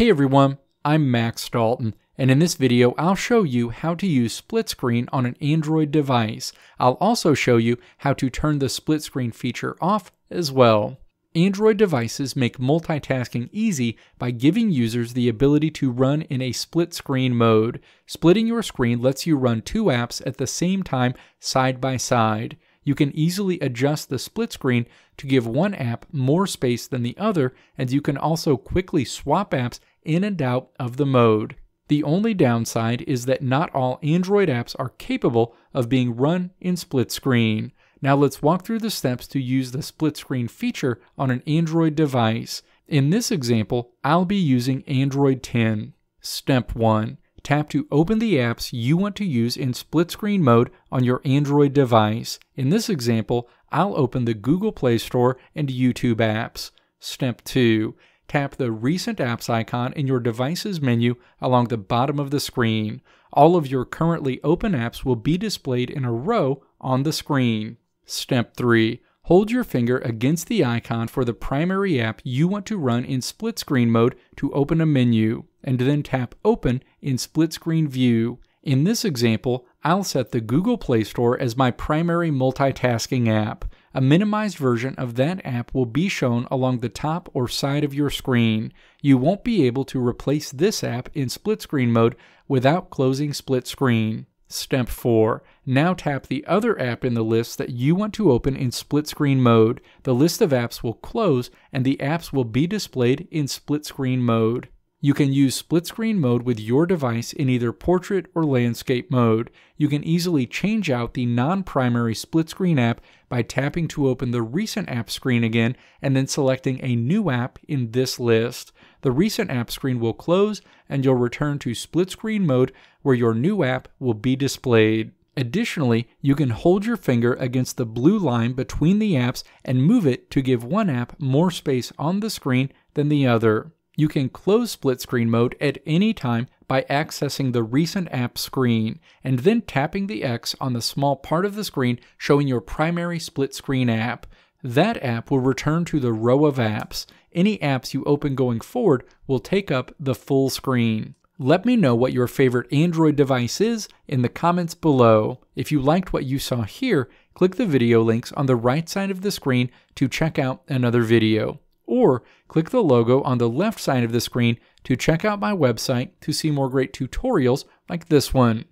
Hey everyone, I'm Max Dalton, and in this video I'll show you how to use split screen on an Android device. I'll also show you how to turn the split screen feature off as well. Android devices make multitasking easy by giving users the ability to run in a split screen mode. Splitting your screen lets you run two apps at the same time side by side you can easily adjust the split screen to give one app more space than the other, and you can also quickly swap apps in and out of the mode. The only downside is that not all Android apps are capable of being run in split screen. Now let's walk through the steps to use the split screen feature on an Android device. In this example, I'll be using Android 10. Step 1 tap to open the apps you want to use in split screen mode on your Android device. In this example, I'll open the Google Play Store and YouTube apps. Step 2. Tap the Recent Apps icon in your device's menu along the bottom of the screen. All of your currently open apps will be displayed in a row on the screen. Step 3. Hold your finger against the icon for the primary app you want to run in split screen mode to open a menu, and then tap Open in split screen view. In this example, I'll set the Google Play Store as my primary multitasking app. A minimized version of that app will be shown along the top or side of your screen. You won't be able to replace this app in split screen mode without closing split screen. Step 4. Now tap the other app in the list that you want to open in split screen mode. The list of apps will close and the apps will be displayed in split screen mode. You can use split screen mode with your device in either portrait or landscape mode. You can easily change out the non-primary split screen app by tapping to open the recent app screen again and then selecting a new app in this list. The recent app screen will close and you'll return to split screen mode where your new app will be displayed. Additionally, you can hold your finger against the blue line between the apps and move it to give one app more space on the screen than the other. You can close split screen mode at any time by accessing the recent app screen and then tapping the X on the small part of the screen showing your primary split screen app. That app will return to the row of apps. Any apps you open going forward will take up the full screen. Let me know what your favorite Android device is in the comments below. If you liked what you saw here, click the video links on the right side of the screen to check out another video or click the logo on the left side of the screen to check out my website to see more great tutorials like this one.